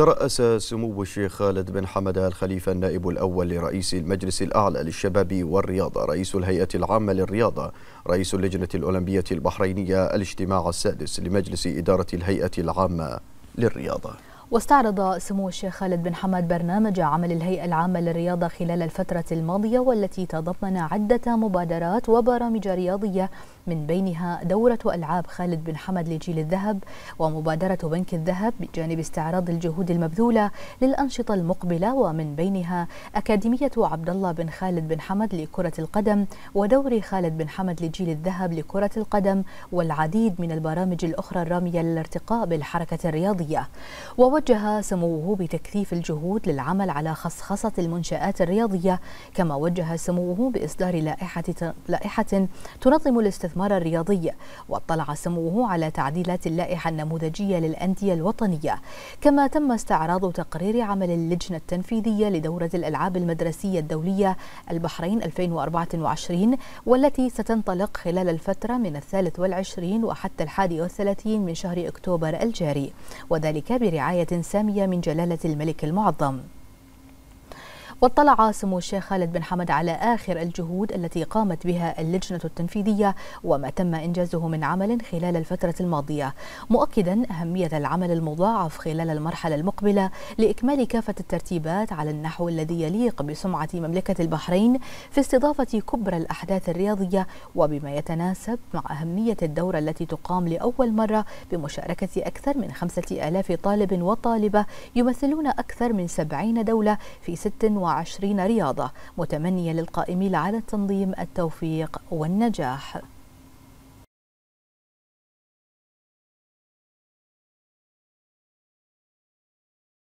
ترأس سمو الشيخ خالد بن حمد الخليفة النائب الأول لرئيس المجلس الأعلى للشباب والرياضة رئيس الهيئة العامة للرياضة رئيس اللجنة الأولمبية البحرينية الاجتماع السادس لمجلس إدارة الهيئة العامة للرياضة. واستعرض سمو الشيخ خالد بن حمد برنامج عمل الهيئة العامة للرياضة خلال الفترة الماضية والتي تضمن عدة مبادرات وبرامج رياضية من بينها دورة ألعاب خالد بن حمد لجيل الذهب ومبادرة بنك الذهب بجانب استعراض الجهود المبذولة للأنشطة المقبلة ومن بينها أكاديمية عبد الله بن خالد بن حمد لكرة القدم ودوري خالد بن حمد لجيل الذهب لكرة القدم والعديد من البرامج الأخرى الرامية للارتقاء بالحركة الرياضية. سموه بتكثيف الجهود للعمل على خصخصة المنشآت الرياضية كما وجه سموه بإصدار لائحة لائحة تنظم الاستثمار الرياضي واطلع سموه على تعديلات اللائحة النموذجية للأندية الوطنية. كما تم استعراض تقرير عمل اللجنة التنفيذية لدورة الألعاب المدرسية الدولية البحرين 2024 والتي ستنطلق خلال الفترة من الثالث والعشرين وحتى الحادي والثلاثين من شهر أكتوبر الجاري وذلك برعاية سامية من جلالة الملك المعظم. واطلع سمو الشيخ خالد بن حمد على آخر الجهود التي قامت بها اللجنة التنفيذية وما تم إنجازه من عمل خلال الفترة الماضية مؤكدا أهمية العمل المضاعف خلال المرحلة المقبلة لإكمال كافة الترتيبات على النحو الذي يليق بسمعة مملكة البحرين في استضافة كبرى الأحداث الرياضية وبما يتناسب مع أهمية الدورة التي تقام لأول مرة بمشاركة أكثر من خمسة آلاف طالب وطالبة يمثلون أكثر من سبعين دولة في 26 وعشرين رياضة متمنية للقائمين على التنظيم التوفيق والنجاح.